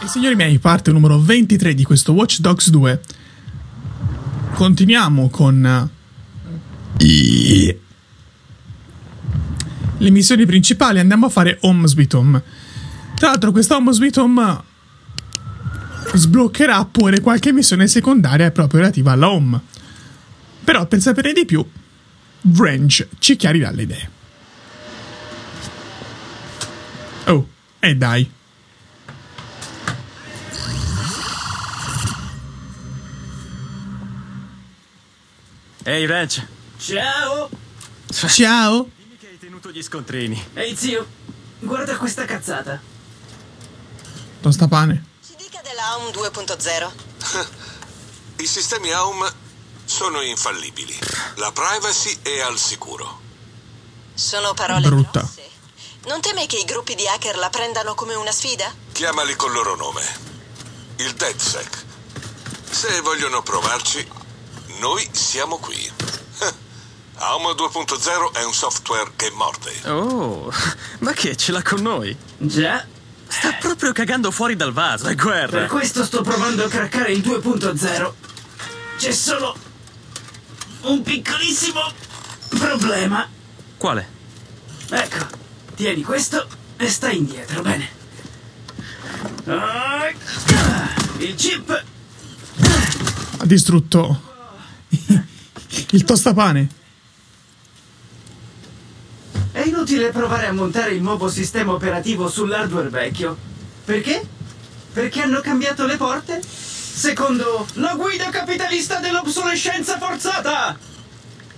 E signori miei, parte numero 23 di questo Watch Dogs 2. Continuiamo con le missioni principali. Andiamo a fare Home Sweet Home. Tra l'altro, questa Home Sweet Home sbloccherà pure qualche missione secondaria proprio relativa alla home. Però per sapere di più, Vrange ci chiarirà le idee. Oh, e eh dai. Ehi, Reg. Ciao! Ciao! Dimmi che hai tenuto gli scontrini. Ehi, zio, guarda questa cazzata. Tostapane. Ci dica della Home 2.0. I sistemi Aum sono infallibili. La privacy è al sicuro. Sono parole Brutta. grosse. Non teme che i gruppi di hacker la prendano come una sfida? Chiamali col loro nome. Il DedSec. Se vogliono provarci, noi siamo qui. Aum 2.0 è un software che morde. Oh, ma che ce l'ha con noi? Già, Sta proprio cagando fuori dal vaso, è per guerra. questo sto provando a craccare il 2.0. C'è solo un piccolissimo problema. Quale? Ecco, tieni questo e stai indietro, bene. Ah, Il chip Ha distrutto il tostapane. È inutile provare a montare il nuovo sistema operativo sull'hardware vecchio. Perché? Perché hanno cambiato le porte? Secondo la guida capitalista dell'obsolescenza forzata!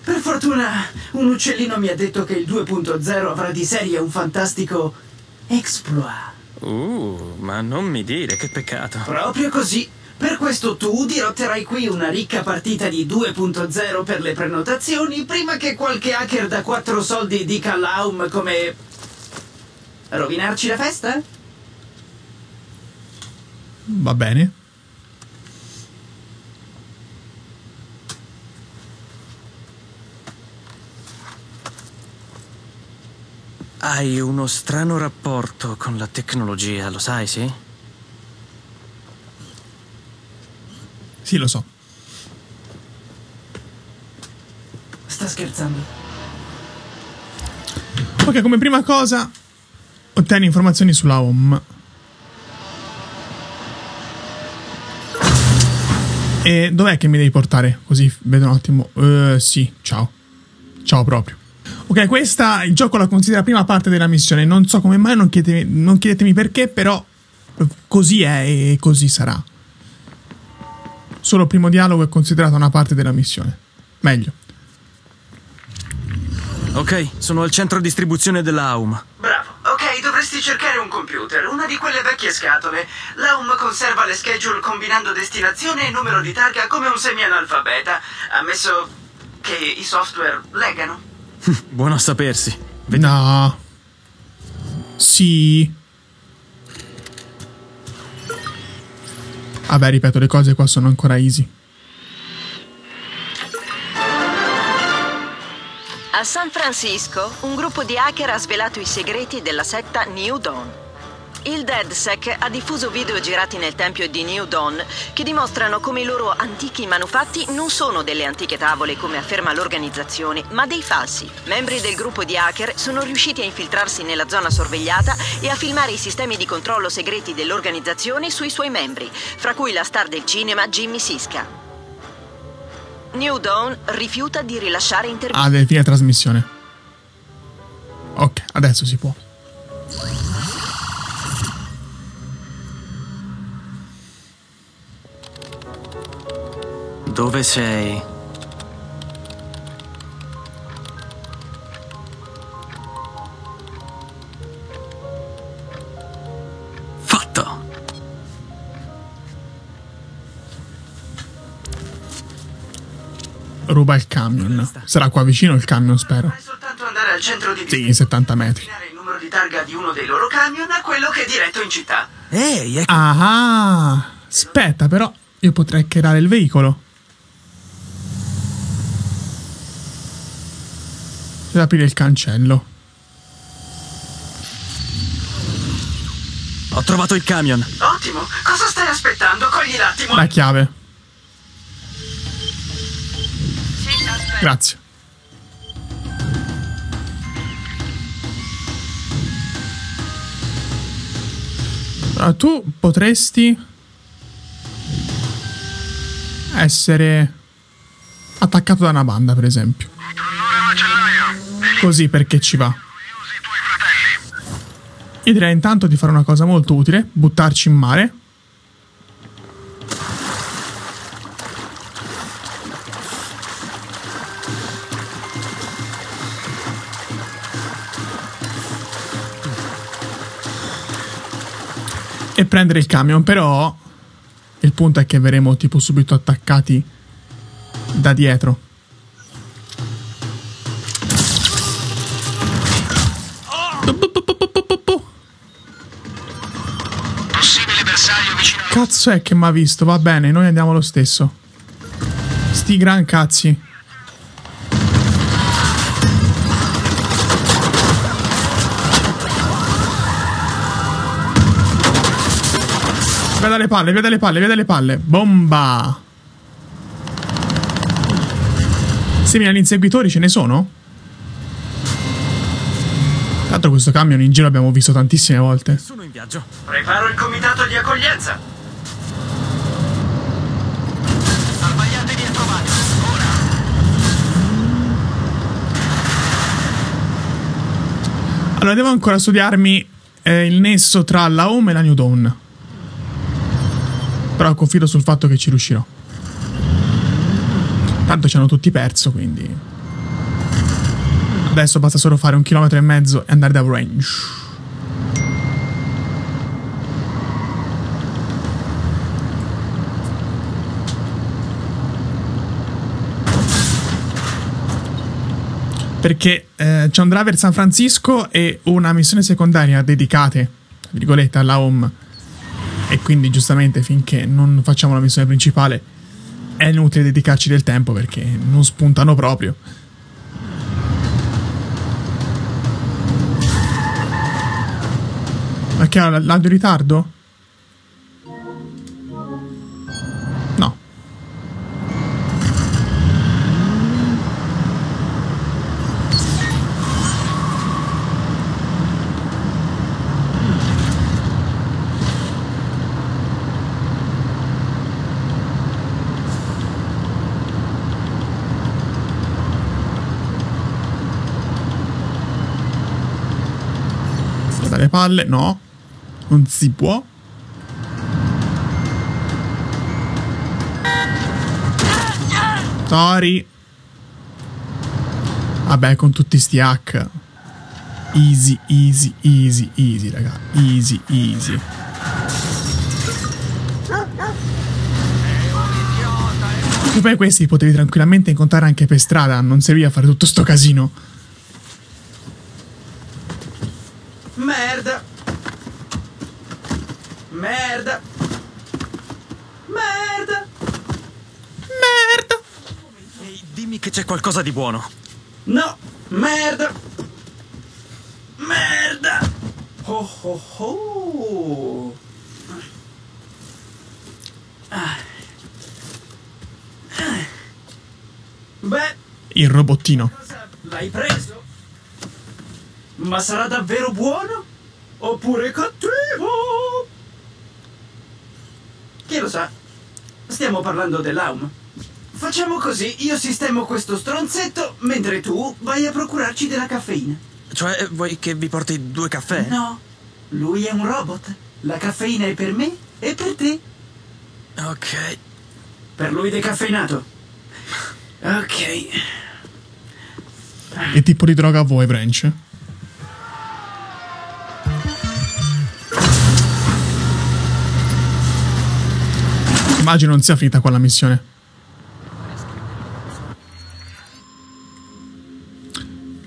Per fortuna, un uccellino mi ha detto che il 2.0 avrà di serie un fantastico exploit. Uh, ma non mi dire, che peccato. Proprio così. Per questo tu dirotterai qui una ricca partita di 2.0 per le prenotazioni prima che qualche hacker da quattro soldi dica all'Aum come... Rovinarci la festa? Va bene. Hai uno strano rapporto con la tecnologia, lo sai, sì? Sì, lo so. Sta scherzando. Ok, come prima cosa, ottieni informazioni sulla home. E dov'è che mi devi portare? Così vedo un attimo. Eh, sì, ciao. Ciao proprio. Ok, questa il gioco la considera prima parte della missione. Non so come mai, non chiedetemi, non chiedetemi perché, però così è e così sarà. Solo il primo dialogo è considerato una parte della missione. Meglio. Ok, sono al centro distribuzione dell'AUM. Bravo. Ok, dovresti cercare un computer, una di quelle vecchie scatole. L'Aum conserva le schedule combinando destinazione e numero di targa come un semi-analfabeta, ammesso che i software leggano. Buono a sapersi. No. Sì. Vabbè, ripeto, le cose qua sono ancora easy. A San Francisco, un gruppo di hacker ha svelato i segreti della setta New Dawn. Il DedSec ha diffuso video girati nel tempio di New Dawn che dimostrano come i loro antichi manufatti non sono delle antiche tavole come afferma l'organizzazione, ma dei falsi. Membri del gruppo di hacker sono riusciti a infiltrarsi nella zona sorvegliata e a filmare i sistemi di controllo segreti dell'organizzazione sui suoi membri, fra cui la star del cinema Jimmy Siska. New Dawn rifiuta di rilasciare interviste. Ah, deve finire trasmissione. Ok, adesso si può. Dove sei? Fatto! Ruba il camion. Sarà qua vicino il camion, spero. Soltanto andare al centro di Sì, 70 metri. Il numero di targa di uno dei loro camion a quello che è diretto in città. Ehi, ecco. Ah, aspetta, però io potrei hackerare il veicolo. Devo aprire il cancello. Ho trovato il camion. Ottimo. Cosa stai aspettando? Cogli l'attimo. La chiave. Sì, aspetta. Grazie. Allora, tu potresti essere attaccato da una banda, per esempio. Così perché ci va. Io direi intanto di fare una cosa molto utile, buttarci in mare. E prendere il camion, però il punto è che verremo tipo subito attaccati da dietro. Cazzo è che mi ha visto? Va bene, noi andiamo lo stesso. Sti gran cazzi. Via dalle palle, via dalle palle, via dalle palle. Bomba! Simili inseguitori ce ne sono? Tra l'altro questo camion in giro l'abbiamo visto tantissime volte. Sono in viaggio. Preparo il comitato di accoglienza. Abbagliatevi a trovare. Ora. Allora, devo ancora studiarmi eh, il nesso tra la Home e la New Dawn. Però confido sul fatto che ci riuscirò. Tanto ci hanno tutti perso, quindi. Adesso basta solo fare un chilometro e mezzo e andare da range. Perché eh, c'è un driver San Francisco e una missione secondaria dedicate, tra virgolette, alla home. E quindi giustamente finché non facciamo la missione principale è inutile dedicarci del tempo perché non spuntano proprio. Ma che ha l'audio ritardo? Palle, no. Non si può. Sorry. Vabbè, con tutti sti hack. Easy, easy, easy, easy, raga. Easy, easy. E poi questi potevi tranquillamente incontrare anche per strada, non serviva fare tutto sto casino. Merda. Merda. Merda. Merda! Ehi, dimmi che c'è qualcosa di buono. No. Merda. Merda. Oh oh oh. Ah. Beh, Il robottino. cosa l'hai preso? Ma sarà davvero buono? Oppure cattivo? Chi lo sa? Stiamo parlando dell'AUM. Facciamo così, io sistemo questo stronzetto mentre tu vai a procurarci della caffeina. Cioè, vuoi che vi porti due caffè? No, lui è un robot. La caffeina è per me e per te. Ok. Per lui decaffeinato. Ok. Che tipo di droga vuoi, Branch? Immagino non sia finita qua la missione.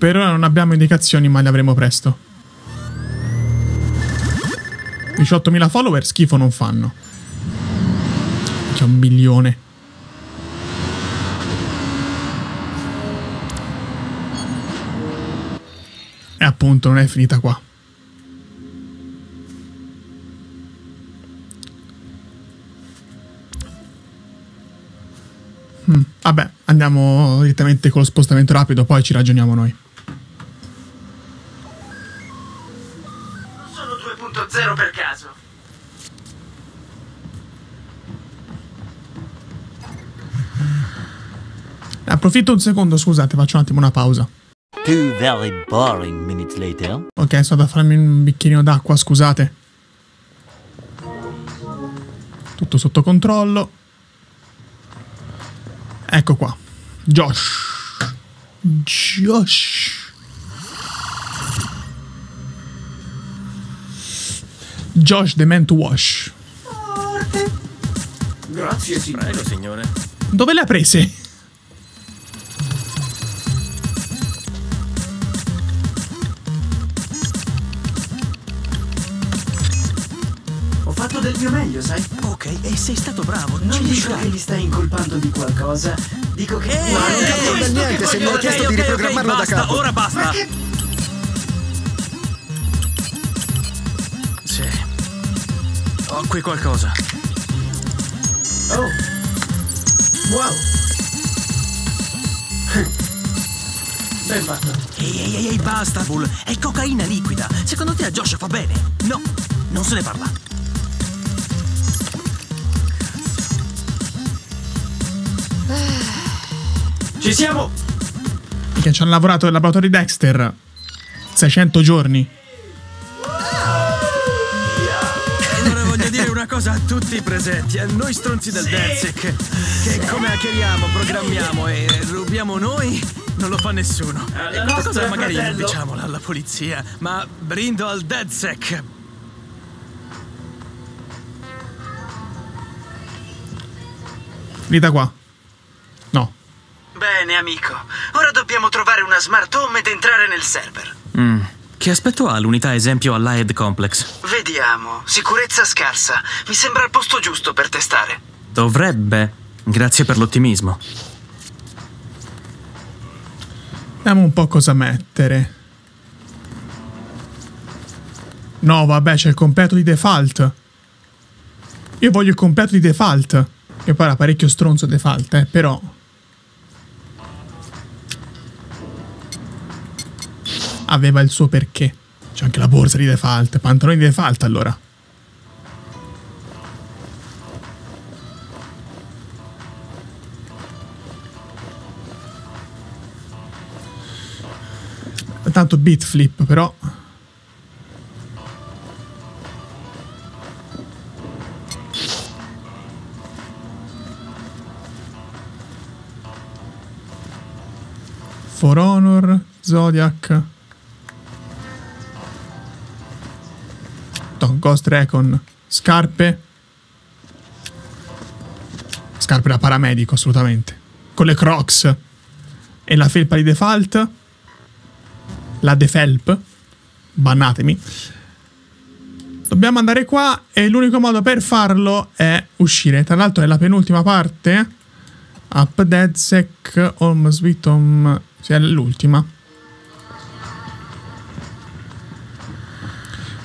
Per ora non abbiamo indicazioni, ma le avremo presto. 18.000 follower schifo non fanno. C'è un milione. E appunto non è finita qua. Mm, vabbè, andiamo direttamente con lo spostamento rapido, poi ci ragioniamo noi. Approfitto un secondo, scusate, faccio un attimo una pausa. Two very boring minutes later. Ok, sto da farmi un bicchierino d'acqua, scusate. Tutto sotto controllo. Ecco qua. Josh. Josh. Josh the man to wash. Grazie, signore. Prego, signore. Dove le ha prese? Mio meglio, sai? Ok, e sei stato bravo. Non ci dico che mi stai incolpando di qualcosa. Dico che. Ehi, Ma non capisco niente, se mi hai chiesto di riprogrammarlo da basta, capo. ora basta. Che. Sì. Ho qui qualcosa. Oh. Wow. Ben fatto. Ehi, ehi, ehi, ehi, basta, Bull. È cocaina liquida. Secondo te a Josh fa bene? No, non se ne parla. Ci siamo! Perché ci hanno lavorato nel laboratorio di Dexter 600 giorni. Allora voglio dire una cosa a tutti i presenti, a noi stronzi del DedSec, che come hackeriamo, programmiamo e rubiamo noi, non lo fa nessuno. Alla e questa nostra, cosa magari non diciamola alla polizia, ma brindo al DedSec. Venite qua. Bene, amico. Ora dobbiamo trovare una smart home ed entrare nel server. Mm. Che aspetto ha l'unità esempio all'Aed Complex? Vediamo. Sicurezza scarsa. Mi sembra il posto giusto per testare. Dovrebbe. Grazie per l'ottimismo. Vediamo un po' cosa mettere. No, vabbè, c'è il completo di default. Io voglio il completo di default. Che poi era parecchio stronzo default, eh, però. Aveva il suo perché. C'è anche la borsa di default, pantaloni di default allora. Tanto beat flip però. For Honor, Zodiac. Ghost Recon. Scarpe. Scarpe da paramedico, assolutamente. Con le Crocs. E la felpa di default la defelp. Bannatemi. Dobbiamo andare qua e l'unico modo per farlo è uscire. Tra l'altro è la penultima parte. Up Dead Sec Home Sweet Home. Sì, è l'ultima.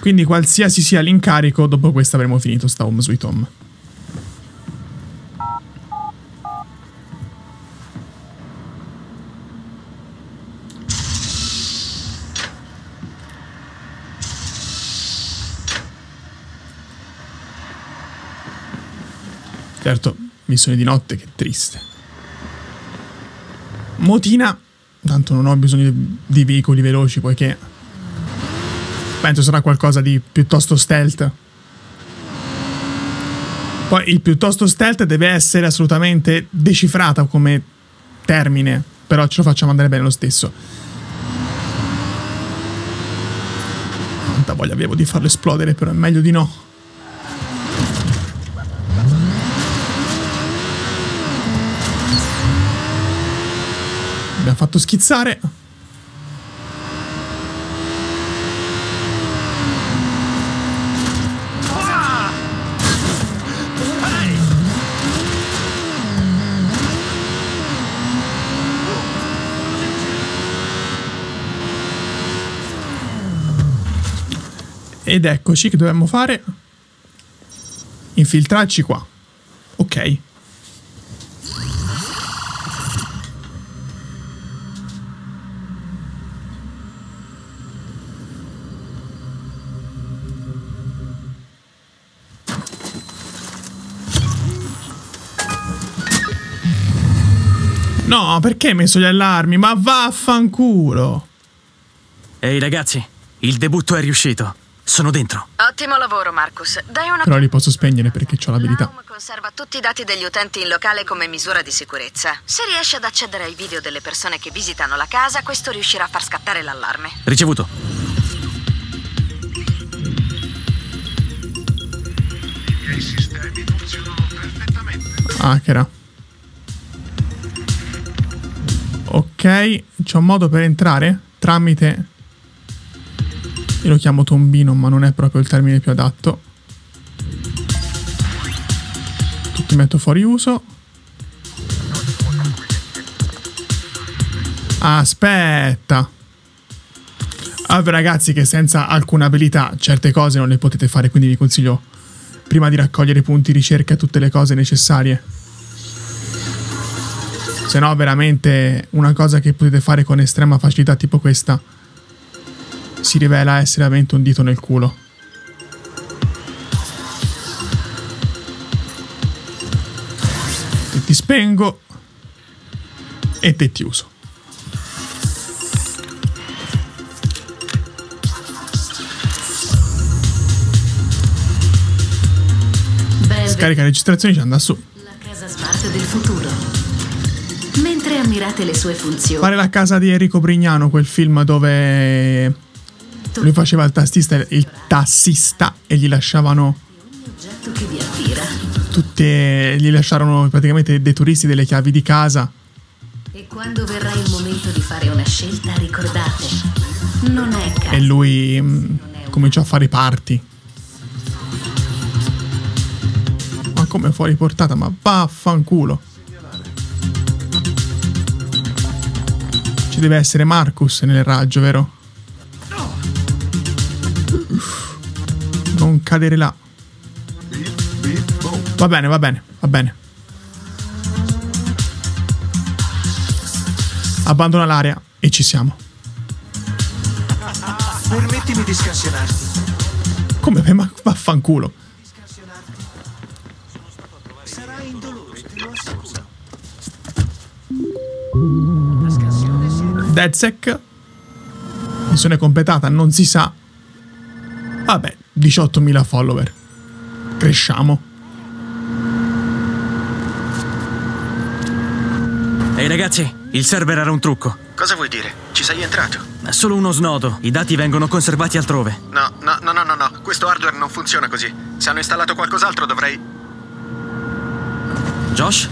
Quindi qualsiasi sia l'incarico, dopo questa avremo finito sta Home Sweet Home. Certo, missione di notte, che triste. Motina, tanto non ho bisogno di veicoli veloci, poiché penso sarà qualcosa di piuttosto stealth. Poi il piuttosto stealth deve essere assolutamente decifrata come termine, però ce lo facciamo andare bene lo stesso. Quanta voglia avevo di farlo esplodere, però è meglio di no. Abbiamo fatto schizzare. Ed eccoci che dovremmo fare? Infiltrarci qua. Ok. No, perché hai messo gli allarmi? Ma vaffanculo! Ehi ragazzi, il debutto è riuscito. Sono dentro. Ottimo lavoro, Marcus. Dai una Però li posso spegnere perché ho l'abilità. L'aum conserva tutti i dati degli utenti in locale come misura di sicurezza. Se riesce ad accedere ai video delle persone che visitano la casa, questo riuscirà a far scattare l'allarme. Ricevuto. Hackera. Ok, c'è un modo per entrare tramite... Io lo chiamo tombino, ma non è proprio il termine più adatto. Tutti metto fuori uso. Aspetta. Vabbè ragazzi che senza alcuna abilità certe cose non le potete fare, quindi vi consiglio prima di raccogliere punti ricerca tutte le cose necessarie. Se no veramente una cosa che potete fare con estrema facilità tipo questa si rivela essere veramente un dito nel culo. Te ti spengo e te ti uso. Scarica registrazioni ci anda su. la casa smart del futuro. Mentre ammirate le sue funzioni, Pare la casa di Enrico Brignano, quel film dove lui faceva il tassista, il tassista e gli lasciavano tutte. gli lasciarono praticamente dei turisti delle chiavi di casa. E quando verrà il momento di fare una scelta, ricordate, non è caso. E lui mm, cominciò a fare i party. Ma come fuori portata? Ma vaffanculo. Ci deve essere Marcus nel raggio, vero? Non cadere là. Va bene, va bene, va bene. Abbandona l'area e ci siamo. Permettimi di scansionarti. Come? Ma vaffanculo. Sarai indolore, te lo assicuro. DedSec. Missione completata, non si sa. Vabbè, 18.000 follower. Cresciamo. Ehi ragazzi, il server era un trucco. Cosa vuoi dire? Ci sei entrato? È solo uno snodo. I dati vengono conservati altrove. No, no, no, no, no, no. Questo hardware non funziona così. Se hanno installato qualcos'altro dovrei... Josh?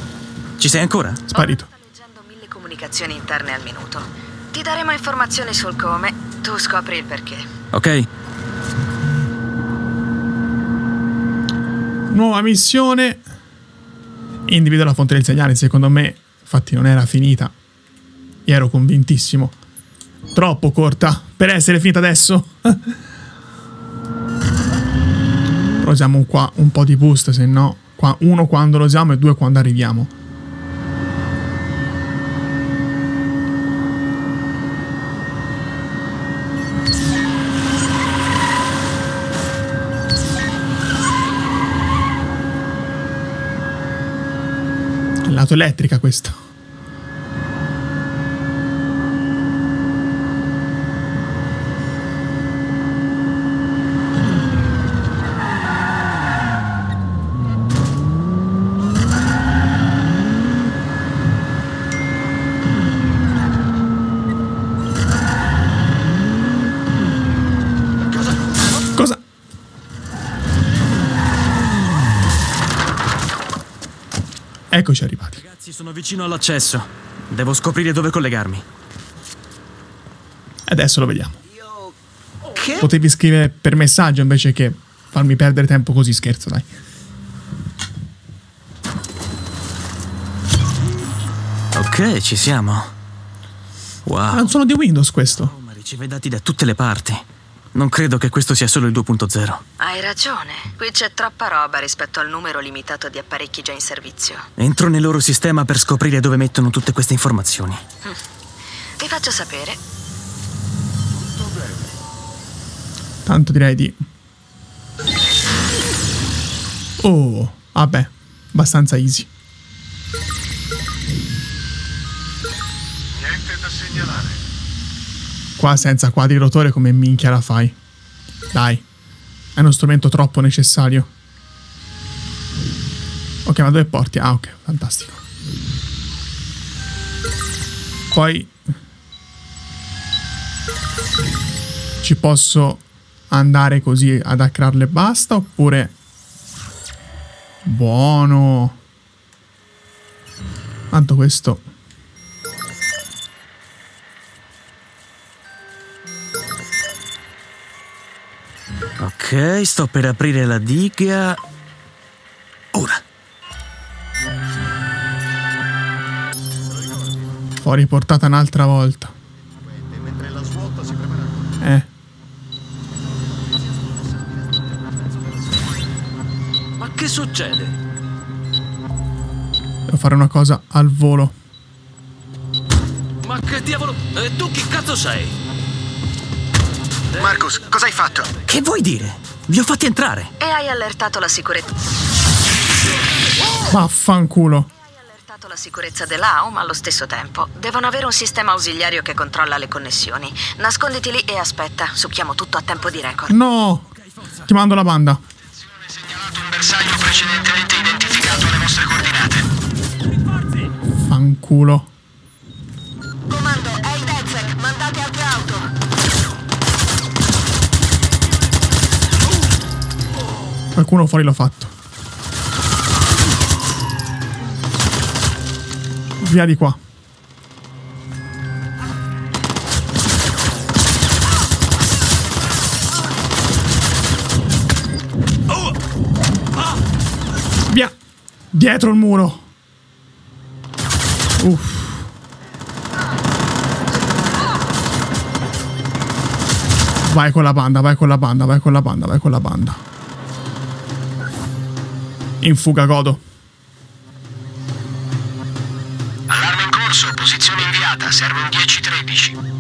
Ci sei ancora? Sparito. Sta leggendo mille comunicazioni interne al minuto. Ti daremo informazioni sul come, tu scopri il perché. Ok. Nuova missione. Individua la fonte del segnale. Secondo me, infatti, non era finita. Io ero convintissimo. Troppo corta per essere finita adesso. Però usiamo qua, un po' di boost, se no. Qua, uno quando lo usiamo e due quando arriviamo. L'auto elettrica questa. Cosa? Eccoci arrivati. Ragazzi, sono vicino all'accesso. Devo scoprire dove collegarmi. Adesso lo vediamo. Che? Potevi scrivere per messaggio invece che farmi perdere tempo così, scherzo, dai. Ok, ci siamo. Ma Wow. non sono di Windows questo. Ma riceve dati da tutte le parti. Non credo che questo sia solo il 2.0. Hai ragione, qui c'è troppa roba rispetto al numero limitato di apparecchi già in servizio. Entro nel loro sistema per scoprire dove mettono tutte queste informazioni. Ti faccio sapere. Tanto direi di... Oh, vabbè, abbastanza easy. segnalare. Qua senza quadrirotore come minchia la fai? Dai. È uno strumento troppo necessario. Ok, ma dove porti? Ah, ok, fantastico. Poi ci posso andare così ad accrarle e basta oppure buono tanto questo Ok, sto per aprire la diga. Ora. fuori portata un'altra volta eh Ma che succede? devo fare una cosa al volo Ma che diavolo? E tu chi cazzo sei? Marcus, cosa hai fatto? Che vuoi dire? Vi ho fatti entrare. E hai allertato la sicurezza. vaffanculo Hai allertato la sicurezza dell'AO, ma allo stesso tempo devono avere un sistema ausiliario che controlla le connessioni. Nasconditi lì e aspetta, succhiamo tutto a tempo di record. no ti mando la banda Segnalato un bersaglio precedentemente identificato alle vostre coordinate. fanculo qualcuno fuori l'ho fatto via di qua via dietro il muro Uff. Vai con la banda, vai con la banda, vai con la banda, vai con la banda. In fuga, godo. Allarme in corso, posizione inviata, serve un 10-13.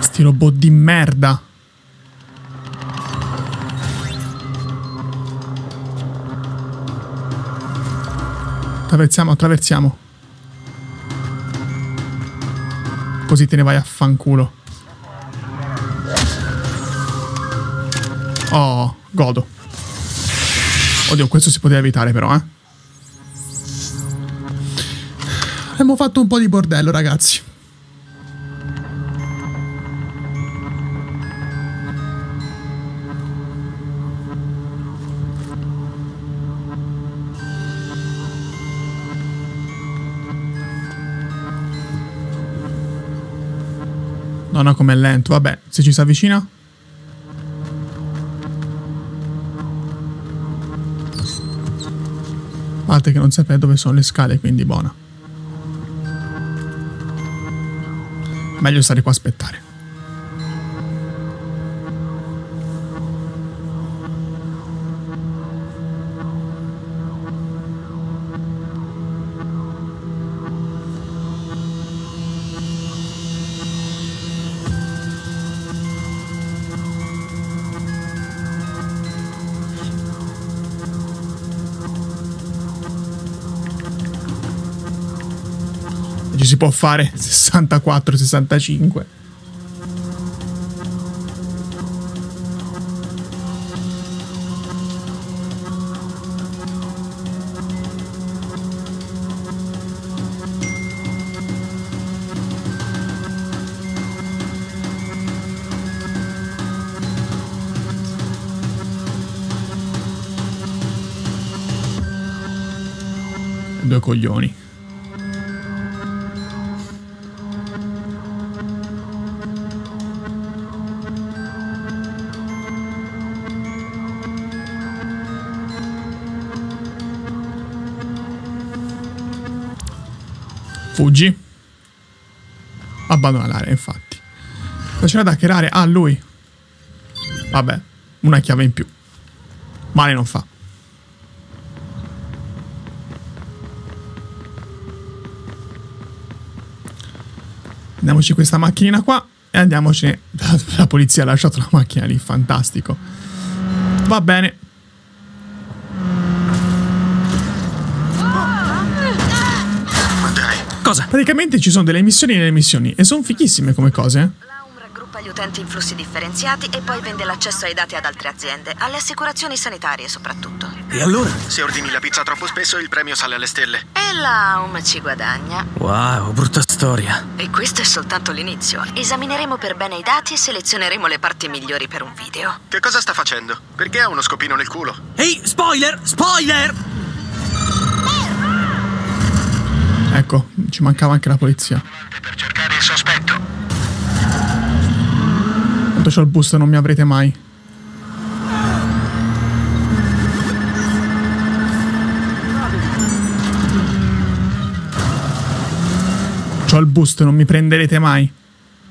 Sti robot di merda. Attraversiamo, attraversiamo. Così te ne vai a fanculo. Oh, godo. Oddio, questo si poteva evitare però, eh. Abbiamo fatto un po' di bordello, ragazzi. Nonna com'è lento. Vabbè, se ci si avvicina. A parte che non sapeva dove sono le scale, quindi buona. Meglio stare qua a aspettare. Si può fare 64, 65. Due coglioni. Fuggi. Abbandona l'area, infatti. Ma c'era da hackerare. Ah, lui. Vabbè, una chiave in più. Male non fa. Andiamoci questa macchina qua e andiamocene. La polizia ha lasciato la macchina lì, fantastico. Va bene, Cosa? Praticamente ci sono delle missioni nelle missioni e sono fichissime come cose. eh. L'AUM raggruppa gli utenti in flussi differenziati e poi vende l'accesso ai dati ad altre aziende, alle assicurazioni sanitarie soprattutto. E allora? se ordini la pizza troppo spesso il premio sale alle stelle. E l'AUM ci guadagna. Wow, brutta storia. E questo è soltanto l'inizio. Esamineremo per bene i dati e selezioneremo le parti migliori per un video. Che cosa sta facendo? Perché ha uno scopino nel culo? Ehi, spoiler! Spoiler! Ecco, ci mancava anche la polizia. Per cercare il sospetto. Quanto c'ho il boost non mi avrete mai. C'ho il boost, non mi prenderete mai.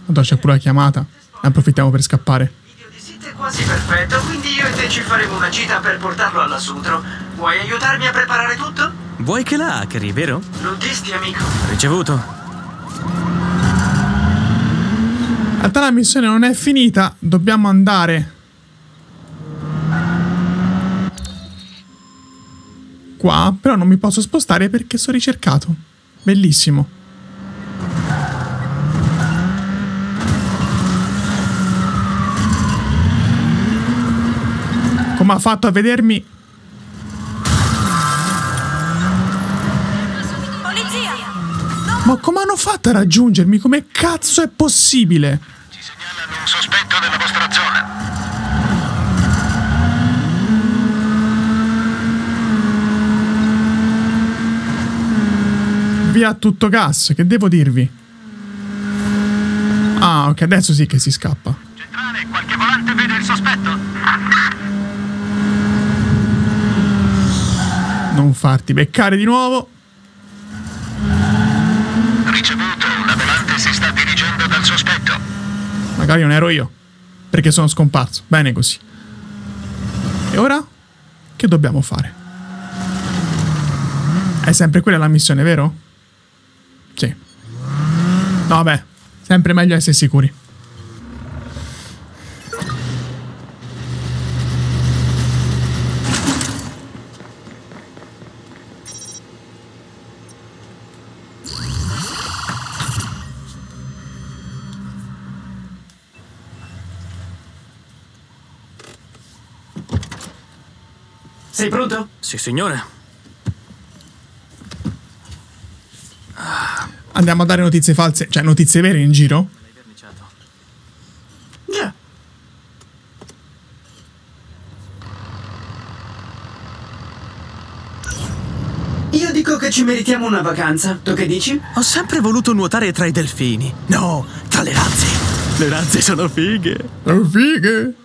Tanto c'è pure la chiamata. Ne approfittiamo per scappare. Il video di sito è quasi perfetto, quindi io e te ci faremo una gita per portarlo all'assutro. Vuoi aiutarmi a preparare tutto? Vuoi che la hackeri, vero? Nutisti, amico. Ricevuto. In realtà la missione non è finita. Dobbiamo andare. Qua, però non mi posso spostare perché sono ricercato. Bellissimo. Come ha fatto a vedermi? Ma come hanno fatto a raggiungermi? Come cazzo è possibile? Ci segnalano un sospetto nella vostra zona. Via tutto gas, che devo dirvi? Ah, ok, adesso sì che si scappa. Centrale, qualche volante vede il sospetto? Non farti beccare di nuovo. Ricevuto, una volante si sta dirigendo dal sospetto. Magari non ero io. Perché sono scomparso. Bene così. E ora? Che dobbiamo fare? È sempre quella la missione, vero? Sì. No, vabbè. Sempre meglio essere sicuri. Sei pronto? Sì, signore. Andiamo a dare notizie false, cioè notizie vere in giro? Già. Io dico che ci meritiamo una vacanza. Tu che dici? Ho sempre voluto nuotare tra i delfini. No, tra le razze. Le razze sono fighe. Oh, fighe!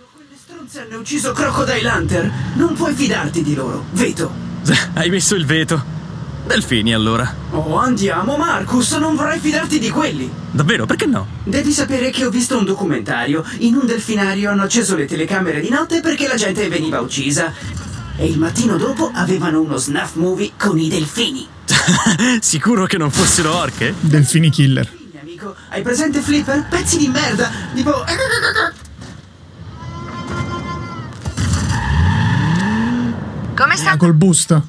Stronze hanno ucciso Crocodile Hunter. Non puoi fidarti di loro. Veto. Hai messo il veto. Delfini, allora. Oh, andiamo, Marcus. Non vorrei fidarti di quelli. Davvero, perché no? Devi sapere che ho visto un documentario. In un delfinario hanno acceso le telecamere di notte perché la gente veniva uccisa. E il mattino dopo avevano uno snuff movie con i delfini. Sicuro che non fossero orche? Delfini killer. Amico, hai presente Flipper? Pezzi di merda! Tipo. Come sta? Ah, col boost.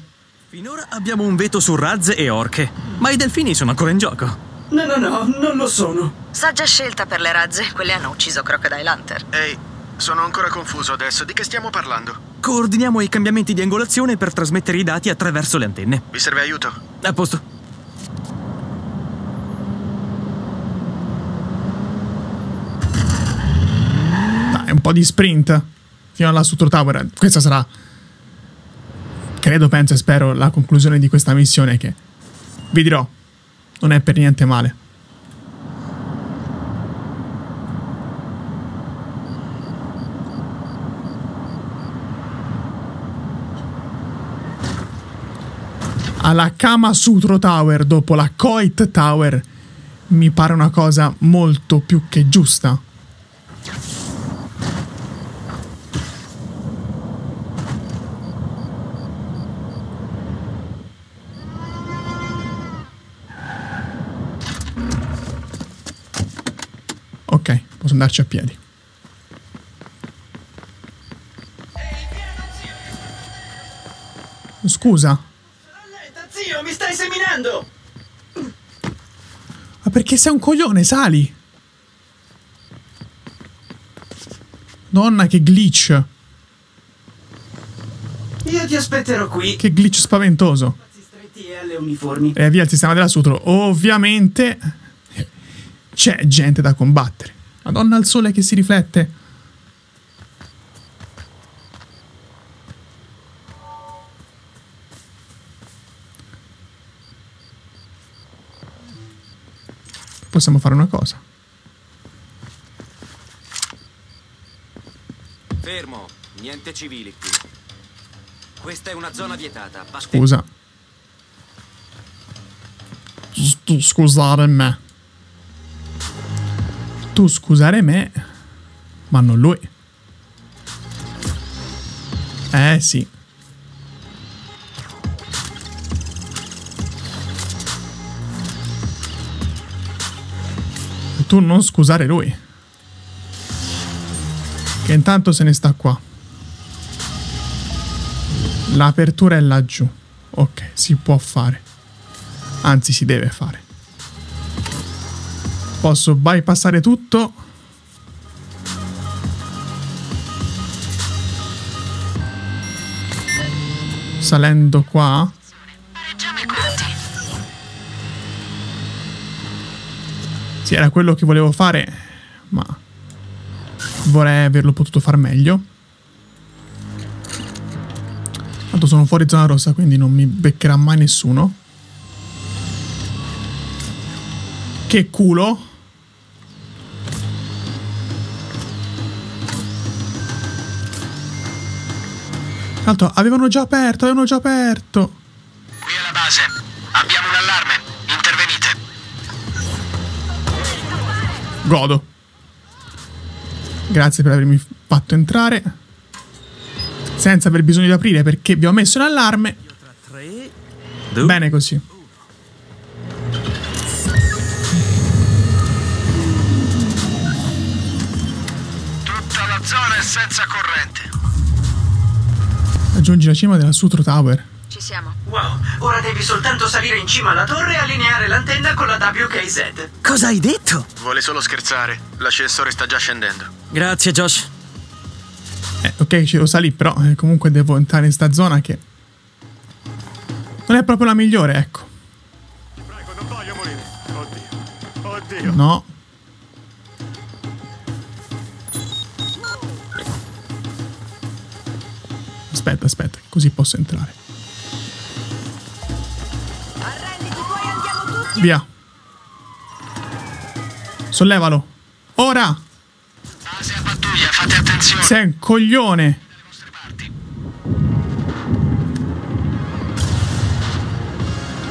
Finora abbiamo un veto su razze e orche, ma i delfini sono ancora in gioco. No, no, no, non lo sono. Saggia scelta per le razze. Quelle hanno ucciso Crocodile Hunter. Ehi, sono ancora confuso adesso. Di che stiamo parlando? Coordiniamo i cambiamenti di angolazione per trasmettere i dati attraverso le antenne. Vi serve aiuto? A posto. Dai, un po' di sprint. Fino alla Sutro Tower. Questa sarà. Credo, penso e spero la conclusione di questa missione che. Vi dirò. Non è per niente male. Alla Kama Sutro Tower dopo la Coit Tower mi pare una cosa molto più che giusta. Andarci a piedi. Scusa, Aspetta, Zio, mi stai seminando! ma perché sei un coglione, sali! Donna, che glitch! Io ti aspetterò qui. Che glitch spaventoso! E alle uniformi. E via il sistema della Sutro. Ovviamente c'è gente da combattere. Madonna al sole che si riflette. Possiamo fare una cosa. Fermo, niente civili qui. Questa è una zona vietata. Scusa. Scusare me. Tu scusare me, ma non lui. Eh sì. Tu non scusare lui. Che intanto se ne sta qua. L'apertura è laggiù. Ok, si può fare. Anzi, si deve fare. Posso bypassare tutto. Salendo qua. Sì, era quello che volevo fare, ma vorrei averlo potuto far meglio. Tanto sono fuori zona rossa, quindi non mi beccherà mai nessuno. Che culo. Tanto avevano già aperto, avevano già aperto. Qui è la base. Abbiamo un allarme. Intervenite. Godo. Grazie per avermi fatto entrare. Senza aver bisogno di aprire perché vi ho messo in allarme. Bene così. Tutta la zona è senza corrente. Raggiungi la cima della Sutro Tower. Ci siamo. Wow, ora devi soltanto salire in cima alla torre e allineare l'antenna con la WKZ. Cosa hai detto? Vuole solo scherzare. L'ascensore sta già scendendo. Grazie, Josh. Eh, ok, ci devo salire, però eh, comunque devo entrare in sta zona che... Non è proprio la migliore, ecco. Prego, non voglio morire. Oddio. Oddio. No. Aspetta, aspetta, così posso entrare. Via. Sollevalo. Ora! Base a pattuglia, fate attenzione. Sei un coglione.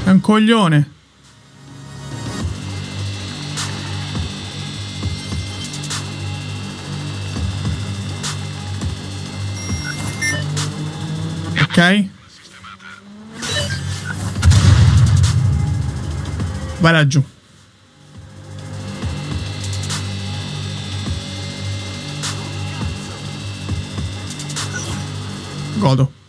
È un coglione. Ok. Vai laggiù. Godo.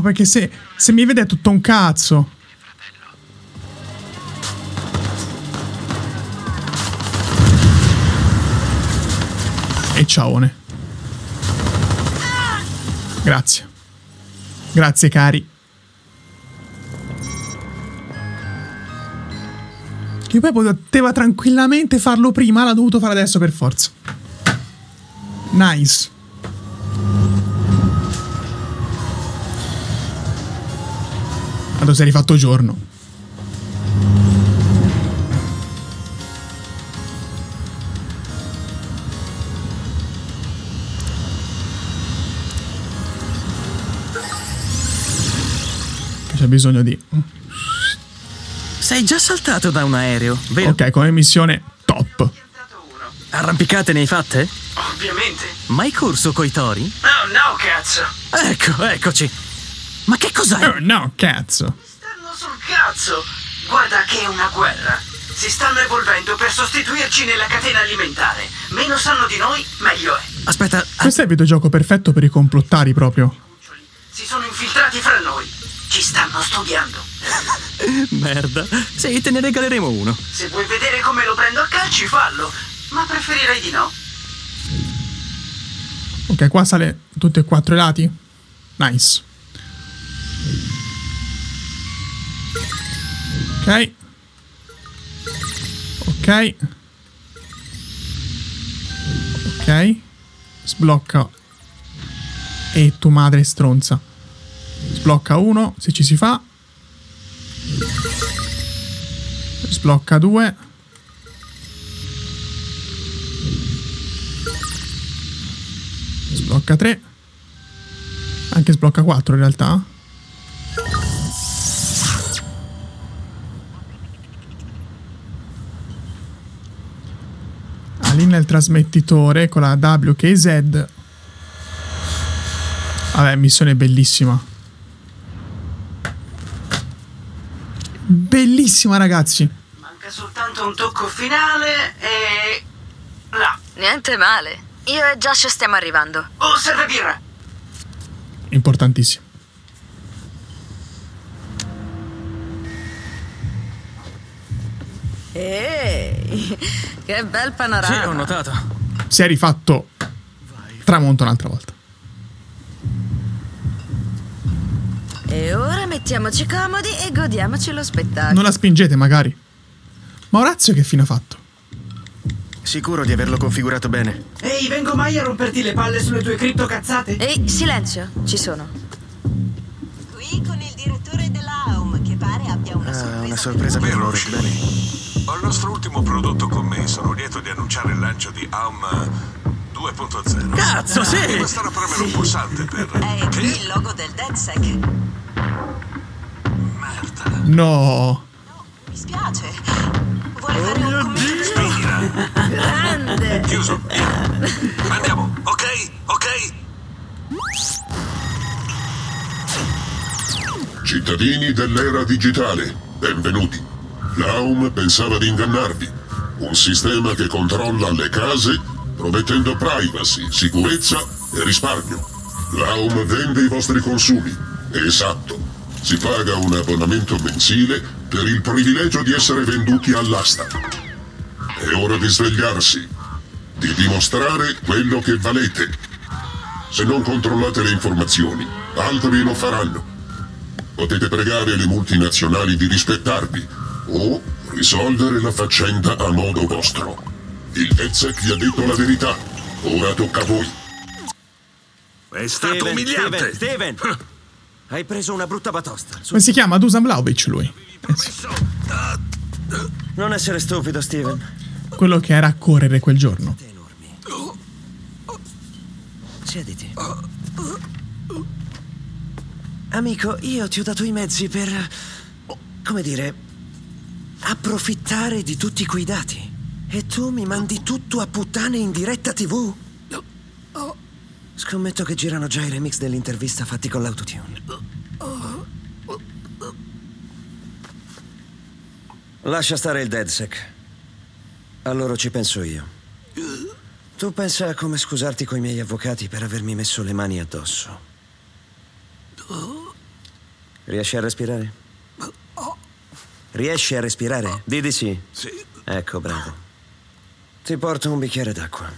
Perché se, se mi vede è tutto un cazzo. E ciaone. Grazie. Grazie cari. Che poi poteva tranquillamente farlo prima, l'ha dovuto fare adesso per forza. Nice. Quando si è rifatto giorno. C'è bisogno di... Sei già saltato da un aereo, vero? Ok, come missione top. Arrampicate ne hai fatte? Ovviamente. Mai corso coi tori? Oh no, cazzo. Ecco, eccoci. Ma che cos'hai? Oh, no, cazzo. Stanno sul cazzo. Guarda che è una guerra. Si stanno evolvendo per sostituirci nella catena alimentare. Meno sanno di noi, meglio è. Aspetta, Questo è il videogioco perfetto per i complottari proprio. Si sono infiltrati fra noi. Ci stanno studiando. merda. Sì, te ne regaleremo uno. Se vuoi vedere come lo prendo a calci, fallo. Ma preferirei di no. Ok, qua sale tutti e quattro i lati. Nice. Ok. Ok. Ok. Sblocca. E tu madre stronza. Sblocca uno, se ci si fa. Sblocca due. Sblocca 3. Anche sblocca 4 in realtà. Il trasmettitore con la WKZ. Vabbè, missione bellissima. Bellissima, ragazzi. Manca soltanto un tocco finale e... là. Niente male. Io e Josh stiamo arrivando. Oh, serve birra. Importantissimo. Ehi, che bel Sì, panorama. ho notato. Si è rifatto tramonto un'altra volta. E ora mettiamoci comodi e godiamoci lo spettacolo. Non la spingete, magari. Ma Orazio che fine ha fatto? Sicuro di averlo configurato bene. Ehi, vengo mai a romperti le palle sulle tue cripto cazzate? Ehi, silenzio, ci sono. Qui con il direttore dell'AUM che pare abbia una Ah, una sorpresa per loro. Bene. Ho il nostro ultimo prodotto con me. Sono lieto di annunciare il lancio di AUM 2.0. Cazzo, sì! Devo stare a premere un pulsante per... È qui Che? il logo del DedSec. Merda. No. Mi spiace. Vuole fare un commento? Spira. Grande. Chiuso. Andiamo. Ok? Ok? Cittadini dell'era digitale, benvenuti. L'AUM pensava di ingannarvi. Un sistema che controlla le case promettendo privacy, sicurezza e risparmio. L'AUM vende i vostri consumi. Esatto. Si paga un abbonamento mensile per il privilegio di essere venduti all'asta. È ora di svegliarsi, di dimostrare quello che valete. Se non controllate le informazioni, altri lo faranno. Potete pregare le multinazionali di rispettarvi o risolvere la faccenda a modo vostro. Il DedSec vi ha detto la verità. Ora tocca a voi. È stato Steven, umiliante. Steven, Steven. Hai preso una brutta batosta. Come si chiama? Dusan Vlaovic lui. Non essere stupido, Steven. Quello che era a correre quel giorno. Siediti. Amico, io ti ho dato i mezzi per... come dire... approfittare di tutti quei dati. E tu mi mandi tutto a puttane in diretta tv? Scommetto che girano già i remix dell'intervista fatti con l'autotune. Lascia stare il DedSec. A loro ci penso io. Tu pensa a come scusarti coi miei avvocati per avermi messo le mani addosso. Riesci a respirare? Riesci a respirare? Di di sì. Sì. Ecco, bravo. Ti porto un bicchiere d'acqua.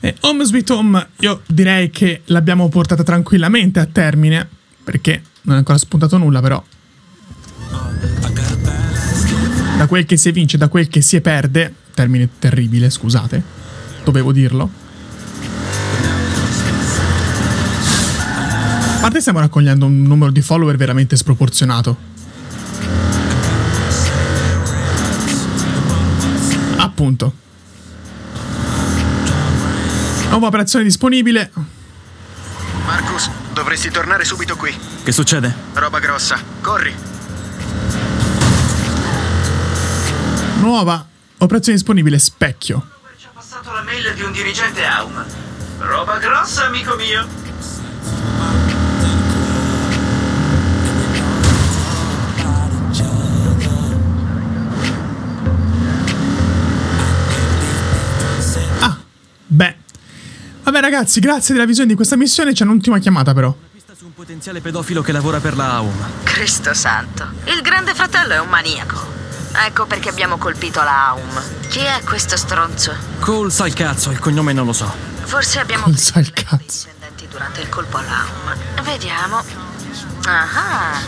E Home Sweet Home, io direi che l'abbiamo portata tranquillamente a termine, perché non è ancora spuntato nulla, però. Da quel che si vince, da quel che si perde, termine terribile, scusate, dovevo dirlo. A parte stiamo raccogliendo un numero di follower veramente sproporzionato. Appunto. Nuova operazione disponibile. Marcus, dovresti tornare subito qui. Che succede? Roba grossa. Corri. Nuova operazione disponibile. Specchio. Ci ha passato la mail di un dirigente Aum. Roba grossa, amico mio. Ah, beh. Vabbè ragazzi, grazie della visione di questa missione. C'è un'ultima chiamata però. Su un potenziale pedofilo che lavora per la AUM. Cristo santo. Il grande fratello è un maniaco. Ecco perché abbiamo colpito la AUM. Chi è questo stronzo? Cole sa il cazzo, il cognome non lo so. Forse abbiamo Non sa il cazzo. durante il colpo all'AUM. Vediamo. Ah,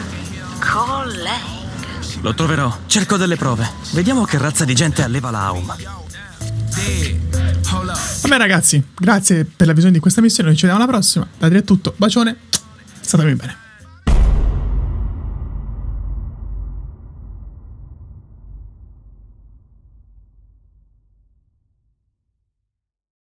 Cole Lang. Lo troverò. Cerco delle prove. Vediamo che razza di gente alleva la AUM. Vabbè ragazzi, grazie per la visione di questa missione. Noi ci vediamo alla prossima. Da dire è tutto. Bacione. Statemi bene.